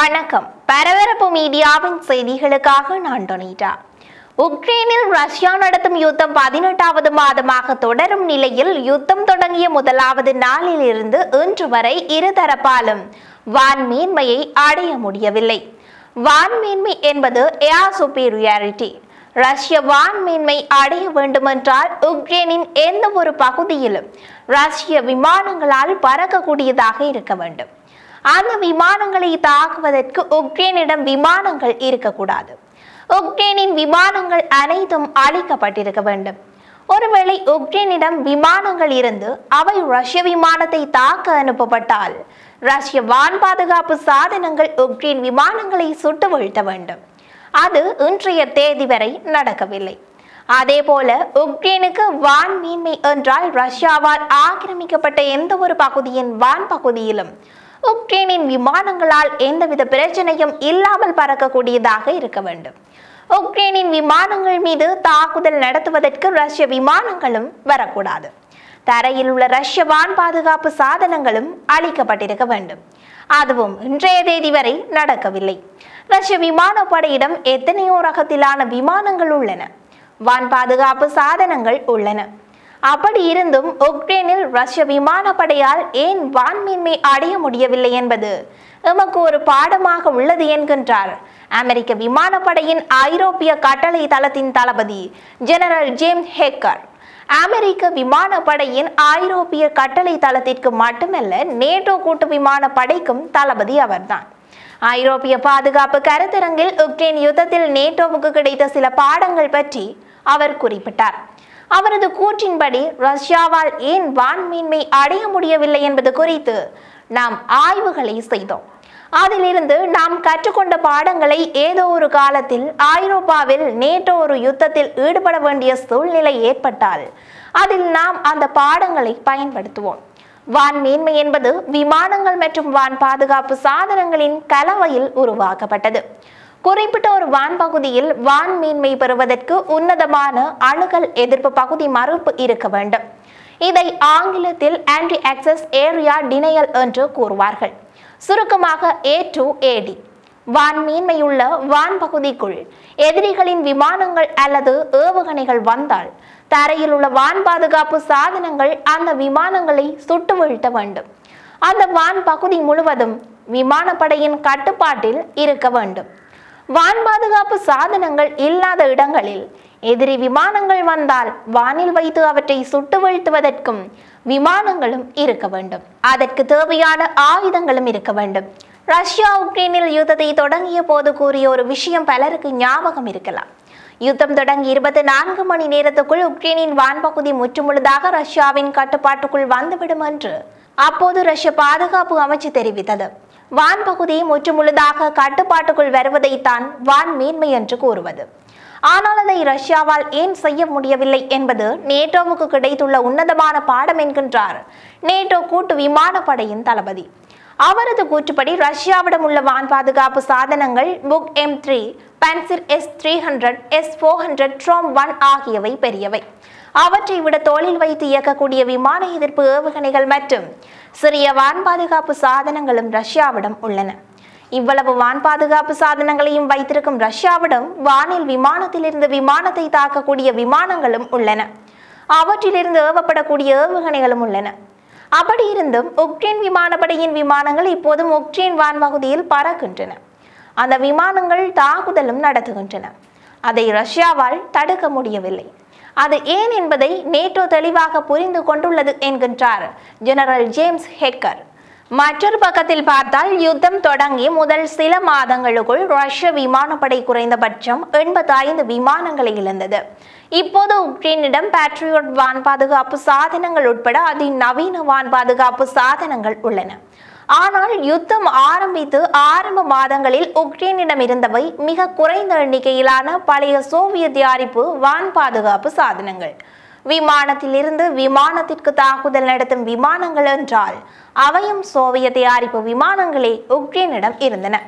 வணக்கம். பரபரப்பு மீடியாவின் செய்திகளுக்காக நான் டொனிட்டா. உக்ரைனில் ரஷ்யா நடத்தும் யுத்தம் பதினெட்டாவது மாதமாக தொடரும் நிலையில் யுத்தம் தொடங்கிய முதலாவது நாளிலிருந்து இன்று வரை இருதரப்பாலும் வான்மேன்மையை அடைய முடியவில்லை. வான்மேன்மை என்பது ஏர் சுப்பீரியாரிட்டி ரஷ்ய வான்மீன்மை அடைய வேண்டுமென்றால் உக்ரைனின் எந்த ஒரு பகுதியிலும் ரஷ்ய விமானங்களால் பறக்கக்கூடியதாக இருக்க வேண்டும். அந்த விமானங்களை தாக்குவதற்கு உக்ரைனிடம் விமானங்கள் இருக்கக்கூடாது. உக்ரைனின் விமானங்கள் அனைத்தும் அழிக்கப்பட்டிருக்க வேண்டும். ஒருவேளை உக்ரைனிடம் விமானங்கள் இருந்து அவை ரஷ்ய விமானத்தை தாக்க அனுப்பப்பட்டால் ரஷ்ய வான் பாதுகாப்பு சாதனங்கள் உக்ரைன் விமானங்களை சுட்டு வீழ்த்த வேண்டும். அது இன்றைய தேதி வரை நடக்கவில்லை. அதேபோல உக்ரைனுக்கு வான் மீன்மை என்றால் ரஷ்யாவால் ஆக்கிரமிக்கப்பட்ட எந்த ஒரு பகுதியின் வான் பகுதியிலும் உக்ரைனின் விமானங்களால் எந்தவித பிரச்சனையும் இல்லாமல் பறக்கக்கூடியதாக இருக்க வேண்டும். உக்ரைனின் விமானங்கள் மீது தாக்குதல் நடத்துவதற்கு ரஷ்ய விமானங்களும் வரக்கூடாது. தரையில் உள்ள ரஷ்ய வான் பாதுகாப்பு சாதனங்களும் அளிக்கப்பட்டிருக்க வேண்டும். அதுவும் இன்றைய தேதி வரை நடக்கவில்லை. ரஷ்ய விமானப்படையிடம் எத்தனையோ ரகத்திலான விமானங்கள் உள்ளன. வான் பாதுகாப்பு சாதனங்கள் உள்ளன. அப்படி இருந்தும் உக்ரைனில் ரஷ்ய விமானப்படையால் ஏன் வான்மீன்மை அடைய முடியவில்லை என்பது? எமக்கு ஒரு பாடமாக உள்ளது என்கின்றார். அமெரிக்க விமானப்படையின் ஐரோப்பிய கட்டளை தளத்தின் தளபதி ஜெனரல் ஜேம்ஸ் ஹேக்கர். அமெரிக்க விமானப்படையின் ஐரோப்பிய கட்டளை தளத்திற்கு மட்டுமல்ல நேட்டோ கூட்டு விமானப்படைக்கும் தளபதி அவர்தான். ஐரோப்பிய பாதுகாப்பு கருத்தரங்கில் உக்ரைன் யுத்தத்தில் நேட்டோவுக்கு கிடைத்த சில பாடங்கள் பற்றி அவர் குறிப்பிட்டார். அவரது கூற்றின்படி ரஷ்யாவால் ஏன் வான்மீன்மை அடைய முடியவில்லை என்பது குறித்து நாம் ஆய்வுகளை செய்தோம். அதிலிருந்து நாம் கற்றுக்கொண்ட பாடங்களை ஏதோ ஒரு காலத்தில் ஐரோப்பாவில் நேட்டோ ஒரு யுத்தத்தில் ஈடுபட வேண்டிய சூழ்நிலை ஏற்பட்டால் அதில் நாம் அந்த பாடங்களை பயன்படுத்துவோம். வான் மேன்மை என்பது விமானங்கள் மற்றும் வான் பாதுகாப்பு சாதனங்களின் கலவையில் உருவாக்கப்பட்டது. குறிப்பிட்ட ஒரு வான் பகுதியில் வான் மீன்மை பெறுவதற்கு உன்னதமான அணுகல் எதிர்ப்பு பகுதி மறுப்பு இருக்க வேண்டும். இதை ஆங்கிலத்தில் ஆன்டி ஆக்சஸ் ஏரியா டினையல் என்று கூறுவார்கள். சுருக்கமாக ஏ டு ஏடி வான் மீன்மையுள்ள வான் பகுதிக்குள் எதிரிகளின் விமானங்கள் அல்லது ஏவுகணைகள் வந்தால் தரையில் உள்ள வான் பாதுகாப்பு சாதனங்கள் அந்த விமானங்களை சுட்டு வீழ்த்த வேண்டும். அந்த வான் பகுதி முழுவதும் விமானப்படையின் கட்டுப்பாட்டில் இருக்க வேண்டும். வான் பாதுகாப்பு சாதனங்கள் இல்லாத இடங்களில் எதிரி விமானங்கள் வந்தால் வானில் வைத்து அவற்றை சுட்டு வீழ்த்துவதற்கும் விமானங்களும் இருக்க வேண்டும். அதற்கு தேவையான ஆயுதங்களும் இருக்க வேண்டும். ரஷ்யா உக்ரைனில் யுத்தத்தை தொடங்கிய போது கூறிய ஒரு விஷயம் பலருக்கு ஞாபகம் இருக்கலாம். யுத்தம் தொடங்கி இருபத்தி நான்கு மணி நேரத்துக்குள் உக்ரைனின் வான்பகுதி முற்றுமுழுதாக ரஷ்யாவின் கட்டுப்பாட்டுக்குள் வந்துவிடும் என்று அப்போது ரஷ்ய பாதுகாப்பு அமைச்சு தெரிவித்தது. வான் பகுதி முற்றுமுழுதாக கட்டுப்பாட்டுக்குள் வருவதைத்தான் வான் மேன்மை என்று கூறுவது. ஆனால் அதை ரஷ்யாவால் ஏன் செய்ய முடியவில்லை என்பது நேட்டோவுக்கு கிடைத்துள்ள உன்னதமான பாடம் என்கின்றார். நேட்டோ கூட்டு விமானப்படையின் தளபதி. அவரது கூற்றுப்படி ரஷ்யாவிடம் உள்ள வான் பாதுகாப்பு சாதனங்கள் book M three pencil S three hundred S four hundred ட்ரோம் one ஆகியவை பெரியவை. அவற்றை விட தோளில் வைத்து இயக்கக்கூடிய விமான எதிர்ப்பு ஏவுகணைகள் மற்றும் சிறிய வான் பாதுகாப்பு சாதனங்களும் ரஷ்யாவிடம் உள்ளன. இவ்வளவு வான் பாதுகாப்பு சாதனங்களையும் வைத்திருக்கும் ரஷ்யாவிடம் வானில் விமானத்திலிருந்து விமானத்தை தாக்கக்கூடிய விமானங்களும் உள்ளன. அவற்றிலிருந்து ஏவப்படக்கூடிய ஏவுகணைகளும் உள்ளன. அப்படி இருந்தும் உக்ரைன் விமானப்படையின் விமானங்கள் இப்போதும் உக்ரைன் வான் பகுதியில் பறக்கின்றன. அந்த விமானங்கள் தாக்குதலும் நடத்துகின்றன. அதை ரஷ்யாவால் தடுக்க முடியவில்லை. அது ஏன் என்பதை நேட்டோ தெளிவாக புரிந்து கொண்டுள்ளது என்கின்றார் ஜெனரல் ஜேம்ஸ் ஹெக்கர். மற்றொரு பக்கத்தில் பார்த்தால் யுத்தம் தொடங்கி முதல் சில மாதங்களுக்குள் ரஷ்ய விமானப்படை குறைந்தபட்சம் எண்பத்தைந்து விமானங்களை இழந்தது. இப்போது உக்ரைனிடம் பேட்ரியோட் வான் பாதுகாப்பு சாதனங்கள் உட்பட அதிநவீன வான் பாதுகாப்பு சாதனங்கள் உள்ளன. ஆனால் யுத்தம் ஆரம்பித்து ஆரம்ப மாதங்களில் உக்ரைனிடம் இருந்தவை மிக குறைந்த எண்ணிக்கையிலான பழைய சோவியத் தயாரிப்பு வான் பாதுகாப்பு சாதனங்கள். விமானத்திலிருந்து விமானத்திற்கு தாக்குதல் நடத்தும் விமானங்கள் என்றால் அவையும் சோவியத் தயாரிப்பு விமானங்களே உக்ரைனிடம் இருந்தன.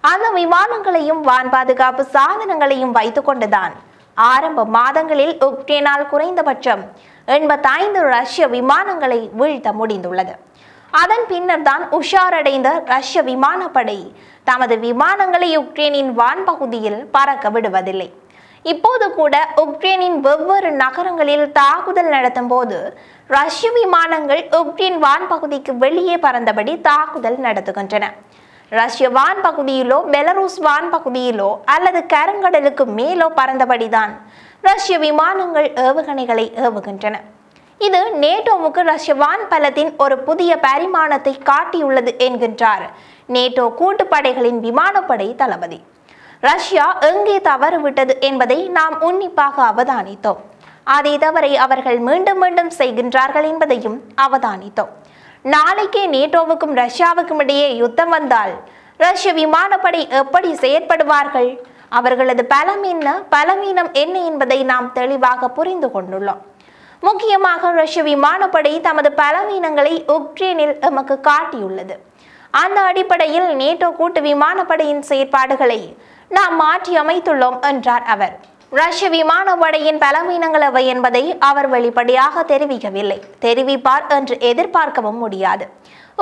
அந்த விமானங்களையும் வான் பாதுகாப்பு சாதனங்களையும் வைத்துக்கொண்டுதான் ஆரம்ப மாதங்களில் உக்ரைனால் குறைந்தபட்சம் எண்பத்தைந்து ரஷ்ய விமானங்களை வீழ்த்த முடிந்துள்ளது. அதன் பின்னர் தான் உஷாரடைந்த ரஷ்ய விமானப்படை தமது விமானங்களை உக்ரைனின் வான்பகுதியில் பறக்க விடுவதில்லை. இப்போது கூட உக்ரைனின் வெவ்வேறு நகரங்களில் தாக்குதல் நடத்தும் போது ரஷ்ய விமானங்கள் உக்ரைன் வான்பகுதிக்கு வெளியே பறந்தபடி தாக்குதல் நடத்துகின்றன. ரஷ்ய வான்பகுதியிலோ பெலரூஸ் வான்பகுதியிலோ அல்லது கருங்கடலுக்கு மேலோ பறந்தபடிதான் ரஷ்ய விமானங்கள் ஏவுகணைகளை ஏவுகின்றன. இது நேட்டோவுக்கு ரஷ்ய வான்பலத்தின் ஒரு புதிய பரிமாணத்தை காட்டியுள்ளது என்கின்றார். நேட்டோ கூட்டுப்படைகளின் விமானப்படை தளபதி. ரஷ்யா எங்கே தவறு விட்டது என்பதை நாம் உன்னிப்பாக அவதானித்தோம். அதே தவறை அவர்கள் மீண்டும் மீண்டும் செய்கின்றார்கள் என்பதையும் அவதானித்தோம். நாளைக்கே நேட்டோவுக்கும் ரஷ்யாவுக்கும் இடையே யுத்தம் வந்தால் ரஷ்ய விமானப்படை எப்படி செயற்படுவார்கள்? அவர்களது பலம் என்ன? பலவீனம் என்ன என்பதை நாம் தெளிவாக புரிந்து கொண்டுள்ளோம். முக்கியமாக ரஷ்ய விமானப்படை தமது பலவீனங்களை உக்ரைனில் எமக்கு காட்டியுள்ளது. அந்த அடிப்படையில் நேட்டோ கூட்டு விமானப்படையின் செயற்பாடுகளை நாம் மாற்றி அமைத்துள்ளோம் என்றார் அவர். ரஷ்ய விமானப்படையின் பலவீனங்கள் அவை என்பதை அவர் வெளிப்படையாக தெரிவிக்கவில்லை. தெரிவிப்பார் என்று எதிர்பார்க்கவும் முடியாது.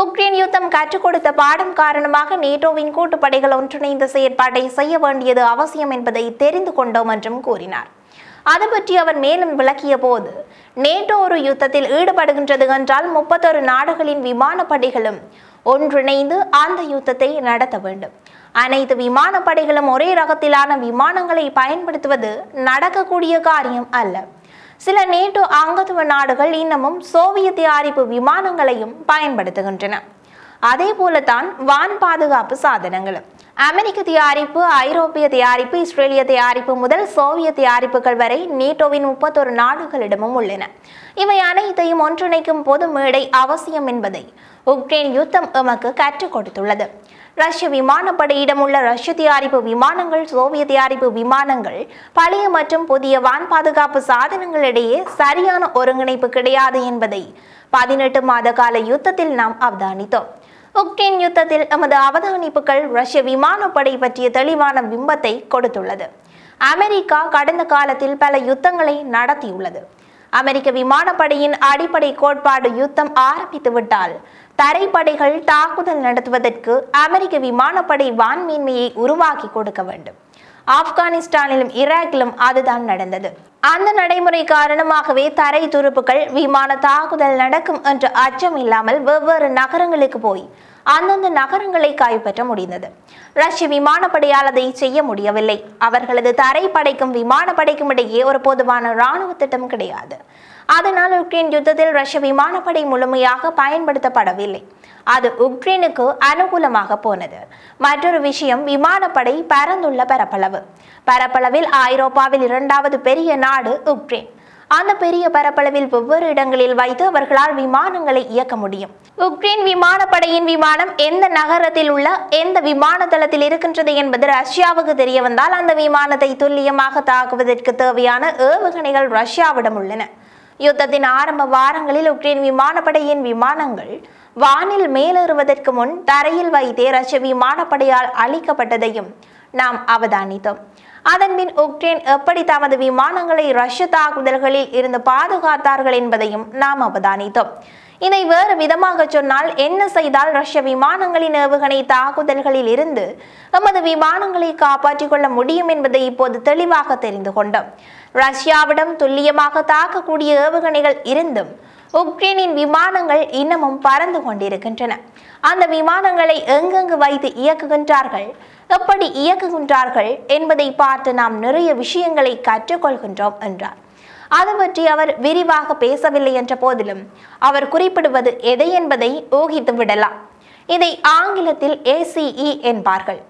உக்ரைன் யுத்தம் கற்றுக் கொடுத்த பாடம் காரணமாக நேட்டோவின் கூட்டுப்படைகள் ஒன்றிணைந்த செயற்பாட்டை செய்ய வேண்டியது அவசியம் என்பதை தெரிந்து கொண்டோம் என்றும் கூறினார். அது பற்றி அவர் மேலும் விளக்கிய போது நேட்டோ ஒரு யுத்தத்தில் ஈடுபடுகின்றது என்றால் முப்பத்தொரு நாடுகளின் விமானப்படைகளும் ஒன்றிணைந்து அந்த யுத்தத்தை நடத்த வேண்டும். அனைத்து விமானப்படைகளும் ஒரே ரகத்திலான விமானங்களை பயன்படுத்துவது நடக்கக்கூடிய காரியம் அல்ல. சில நேட்டோ அங்கத்துவ நாடுகள் இன்னமும் சோவியத் தயாரிப்பு விமானங்களையும் பயன்படுத்துகின்றன. அதே போலத்தான் வான் பாதுகாப்பு சாதனங்களும். அமெரிக்க தயாரிப்பு ஐரோப்பிய தயாரிப்பு இஸ்ரேலிய தயாரிப்பு முதல் சோவியத் தயாரிப்புகள் வரை நேட்டோவின் முப்பத்தொரு நாடுகளிடமும் உள்ளன. இவை அனைத்தையும் ஒன்றிணைக்கும் பொது மேடை அவசியம் என்பதை உக்ரைன் யுத்தம் எமக்கு கற்றுக் கொடுத்துள்ளது. ரஷ்ய விமானப்படையிடம் உள்ள ரஷ்ய தயாரிப்பு விமானங்கள் சோவியத் தயாரிப்பு விமானங்கள் பழைய மற்றும் புதிய வான் பாதுகாப்பு சாதனங்களிடையே சரியான ஒருங்கிணைப்பு கிடையாது என்பதை பதினெட்டு மாத கால யுத்தத்தில் நாம் அவதானித்தோம். உக்ரைன் யுத்தத்தில் எமது அவதானிப்புகள் ரஷ்ய விமானப்படை பற்றிய தெளிவான பிம்பத்தை கொடுத்துள்ளது. அமெரிக்கா கடந்த காலத்தில் பல யுத்தங்களை நடத்தியுள்ளது. அமெரிக்க விமானப்படையின் அடிப்படை கோட்பாடு யுத்தம் ஆரம்பித்துவிட்டால் தரைப்படைகள் தாக்குதல் நடத்துவதற்கு அமெரிக்க விமானப்படை வான்மீன்மையை உருவாக்கி கொடுக்க வேண்டும். ஆப்கானிஸ்தானிலும் ஈராக்கிலும் அதுதான் நடந்தது. அந்த நடைமுறை காரணமாகவே தரை துருப்புகள் விமான தாக்குதல் நடக்கும் என்ற அச்சம் இல்லாமல் வெவ்வேறு நகரங்களுக்கு போய் அந்தந்த நகரங்களை கைப்பற்ற முடிந்தது. ரஷ்ய விமானப்படையால் அதை செய்ய முடியவில்லை. அவர்களது தரைப்படைக்கும் விமானப்படைக்கும் இடையே ஒரு பொதுவான இராணுவ திட்டம் கிடையாது. அதனால் உக்ரைன் யுத்தத்தில் ரஷ்ய விமானப்படை முழுமையாக பயன்படுத்தப்படவில்லை. அது உக்ரைனுக்கு அனுகூலமாக போனது. மற்றொரு விஷயம் விமானப்படை பரந்துள்ள பரப்பளவு. பரப்பளவில் ஐரோப்பாவில் இரண்டாவது பெரிய நாடு உக்ரைன். அந்த பெரிய பரப்பளவில் வெவ்வேறு இடங்களில் வைத்து அவர்களால் விமானங்களை இயக்க முடியும். உக்ரைன் விமானப்படையின் விமானம் எந்த நகரத்தில் உள்ள எந்த விமான தளத்தில் இருக்கின்றது என்பது ரஷ்யாவுக்கு தெரிய வந்தால் அந்த விமானத்தை துல்லியமாக தாக்குவதற்கு தேவையான ஏவுகணைகள் ரஷ்யாவிடம் உள்ளன. யுத்தத்தின் ஆரம்ப வாரங்களில் உக்ரைன் விமானப்படையின் விமானங்கள் வானில் மேலேறுவதற்கு முன் தரையில் வைத்தே ரஷ்ய விமானப்படையால் அழிக்கப்பட்டதையும் நாம் அவதானித்தோம். அதன்பின் உக்ரைன் எப்படி தமது விமானங்களை ரஷ்ய தாக்குதல்களில் இருந்து பாதுகாத்தார்கள் என்பதையும் நாம் அவதானித்தோம். இதை வேறு விதமாக சொன்னால் என்ன செய்தால் ரஷ்ய விமானங்களின் ஏவுகணை தாக்குதல்களில் இருந்து எமது விமானங்களை காப்பாற்றிக் கொள்ள முடியும் என்பதை இப்போது தெளிவாக தெரிந்து கொண்டோம். ரஷ்யாவிடம் துல்லியமாக தாக்கக்கூடிய ஏவுகணைகள் இருந்தும் உக்ரைனின் விமானங்கள் இன்னமும் பறந்து கொண்டிருக்கின்றன. அந்த விமானங்களை எங்கெங்கு வைத்து இயக்குகின்றார்கள்? எப்படி இயக்குகின்றார்கள் என்பதை பார்த்து நாம் நிறைய விஷயங்களை கற்றுக்கொள்கின்றோம் என்றார். அது பற்றி அவர் விரிவாக பேசவில்லை என்ற போதிலும் அவர் குறிப்பிடுவது எதை என்பதை ஊகித்து விடலாம். இதை ஆங்கிலத்தில் ஏசிஇ என்பார்கள்.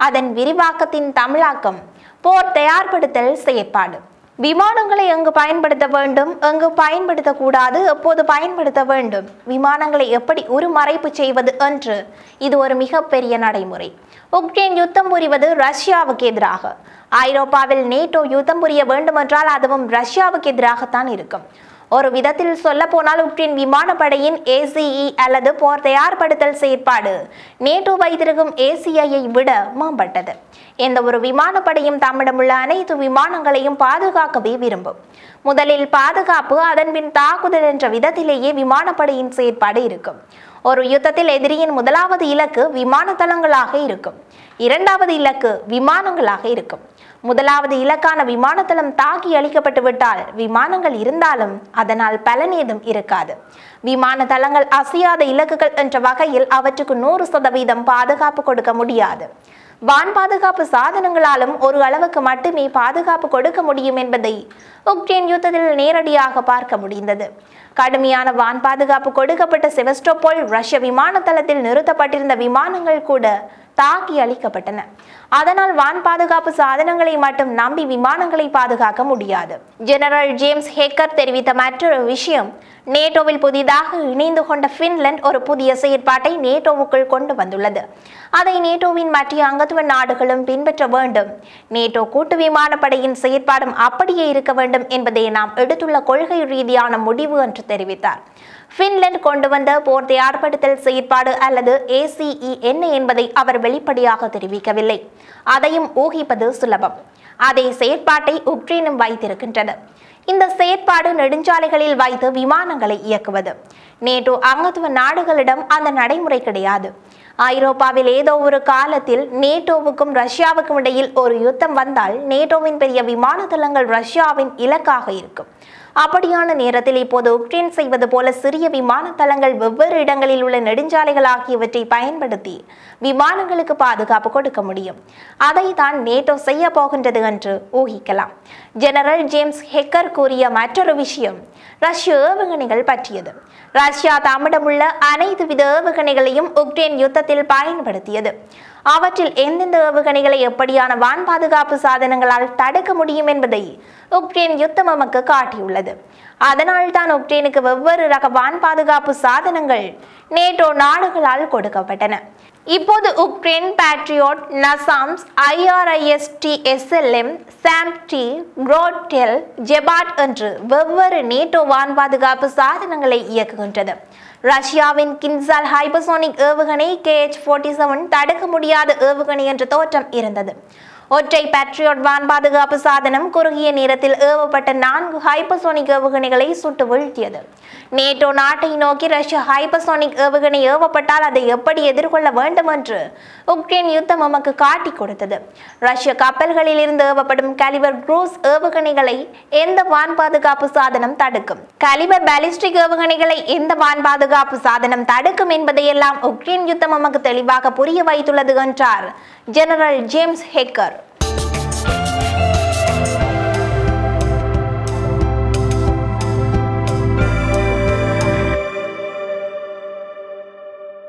அதன் விரிவாக்கத்தின் தமிழாக்கம் போர் தயார்படுத்தல் செயற்பாடு. விமானங்களை எங்கு பயன்படுத்த வேண்டும்? எங்கு பயன்படுத்தக்கூடாது? எப்போது பயன்படுத்த வேண்டும்? விமானங்களை எப்படி உருமறைப்பு செய்வது என்று? இது ஒரு மிகப்பெரிய நடைமுறை. உக்ரைன் யுத்தம் புரிவது ரஷ்யாவுக்கு எதிராக. ஐரோப்பாவில் நேட்டோ யுத்தம் புரிய வேண்டுமென்றால் அதுவும் ரஷ்யாவுக்கு எதிராகத்தான் இருக்கும். ஒரு விதத்தில் சொல்ல போனால் உக்ரைன் விமானப்படையின் ஏசிஇ அல்லது போர் தயார்படுத்தல் செயற்பாடு நேட்டோ வைத்திருக்கும் ஏசிஐயை விட மேம்பட்டது. எந்த ஒரு விமானப்படையும் தம்மிடமுள்ள அனைத்து விமானங்களையும் பாதுகாக்கவே விரும்பும். முதலில் பாதுகாப்பு அதன்பின் தாக்குதல் என்ற விதத்திலேயே விமானப்படையின் செயற்பாடு இருக்கும். ஒரு யுத்தத்தில் எதிரியின் முதலாவது இலக்கு விமான தளங்களாக இருக்கும். இரண்டாவது இலக்கு விமானங்களாக இருக்கும். முதலாவது இலக்கான விமானத்தளம் தாக்கி அளிக்கப்பட்டு விட்டால் விமானங்கள் இருந்தாலும் அதனால் பலன் ஏதும் இருக்காது. விமான தளங்கள் அசையாத இலக்குகள் என்ற வகையில் அவற்றுக்கு நூறு சதவீதம் பாதுகாப்பு கொடுக்க முடியாது. வான் பாதுகாப்பு சாதனங்களாலும் ஒரு அளவுக்கு மட்டுமே பாதுகாப்பு கொடுக்க முடியும் என்பதை உக்ரைன் யுத்தத்தில் நேரடியாக பார்க்க முடிந்தது. கடுமையான வான் பாதுகாப்பு கொடுக்கப்பட்ட செவஸ்டோபோல் ரஷ்ய விமான தளத்தில் நிறுத்தப்பட்டிருந்த விமானங்கள் கூட தாக்கி அளிக்கப்பட்டன அதனால் வான் பாதுகாப்பு சாதனங்களை மட்டும் நம்பி விமானங்களை பாதுகாக்க முடியாது. ஜெனரல் ஜேம்ஸ் ஹேக்கர் தெரிவித்த மற்றொரு விஷயம் நேட்டோவில் புதிதாக இணைந்து கொண்ட பின்லாந்து ஒரு புதிய செயற்பாட்டை நேட்டோவுக்குள் கொண்டு வந்துள்ளது. அதை நேட்டோவின் மற்ற அங்கத்துவ நாடுகளும் பின்பற்ற வேண்டும். நேட்டோ கூட்டு விமானப்படையின் செயற்பாடும் அப்படியே இருக்க வேண்டும் என்பதை நாம் எடுத்துள்ள கொள்கை ரீதியான முடிவு என்று தெரிவித்தார். பின்லாந்து கொண்டு வந்த போர் தயார்படுத்தல் செயற்பாடு அல்லது ஏசிஇ என்ன என்பதை அவர் வெளிப்படையாக தெரிவிக்கவில்லை. அதையும் ஊகிப்பது சுலபம். அதே செயற்பாட்டை உக்ரைனும் வைத்திருக்கின்றது. இந்த செயற்பாடு நெடுஞ்சாலைகளில் வைத்து விமானங்களை இயக்குவது. நேட்டோ அங்கத்துவ நாடுகளிடம் அந்த நடைமுறை கிடையாது. ஐரோப்பாவில் ஏதோ ஒரு காலத்தில் நேட்டோவுக்கும் ரஷ்யாவுக்கும் இடையில் ஒரு யுத்தம் வந்தால் நேட்டோவின் பெரிய விமான தளங்கள் ரஷ்யாவின் இலக்காக இருக்கும். அப்படியான நேரத்தில் இப்போது உக்ரைன் செய்வது போல சிறிய விமான தளங்கள் வெவ்வேறு இடங்களில் உள்ள நெடுஞ்சாலைகள் ஆகியவற்றை பயன்படுத்தி விமானங்களுக்கு பாதுகாப்பு கொடுக்க முடியும். அதை தான் நேட்டோ செய்ய போகின்றது என்று ஊகிக்கலாம். ஜெனரல் ஜேம்ஸ் ஹெக்கர் கூறிய மற்றொரு விஷயம் ரஷ்ய ஏவுகணைகள் பற்றியது. ரஷ்யா தம்மிடமுள்ள அனைத்து வித ஏவுகணைகளையும் உக்ரைன் யுத்தத்தில் பயன்படுத்தியது. அவற்றில் எந்தெந்த ஏவுகணைகளை எப்படியான வான் பாதுகாப்பு சாதனங்களால் தடுக்க முடியும் என்பதை உக்ரைன் யுத்தம் நமக்கு காட்டியுள்ளது. அதனால் தான் உக்ரைனுக்கு வெவ்வேறு ரக வான் பாதுகாப்பு சாதனங்கள் நேட்டோ நாடுகளால் கொடுக்கப்பட்டன. இப்போது Ukraine Patriot NASAMS IRIST SLM SAMT Crotale Gepard என்று வெவ்வேறு நேட்டோ வான் பாதுகாப்பு சாதனங்களை இயக்குகின்றது. ரஷ்யாவின் கின்சால் ஹைபர்சோனிக் ஏவுகணை கேஎச் ஃபோர்ட்டி செவன் தடுக்க முடியாத ஏவுகணை என்ற தோற்றம் இருந்தது. ஒற்றை பேட்ரியோட் வான் பாதுகாப்பு சாதனம் குறுகிய நேரத்தில் ஏவப்பட்ட நான்கு ஹைப்பர்சோனிக் ஏவுகணைகளை சுட்டு வீழ்த்தியது. நேட்டோ நாட்டை நோக்கி ரஷ்ய ஹைப்பர்சோனிக் ஏவுகணை ஏவப்பட்டால் அதை எப்படி எதிர்கொள்ள வேண்டும் என்று உக்ரைன் யுத்தம் நமக்கு காட்டி கொடுத்தது. ரஷ்ய கப்பல்களில் இருந்து ஏவப்படும் கலிபர் குரூஸ் ஏவுகணைகளை எந்த வான் பாதுகாப்பு சாதனம் தடுக்கும்? கலிபர் பாலிஸ்டிக் ஏவுகணைகளை எந்த வான் பாதுகாப்பு சாதனம் தடுக்கும் என்பதையெல்லாம் உக்ரைன் யுத்தம் நமக்கு தெளிவாக புரிய வைத்துள்ளது என்றார். General James hacker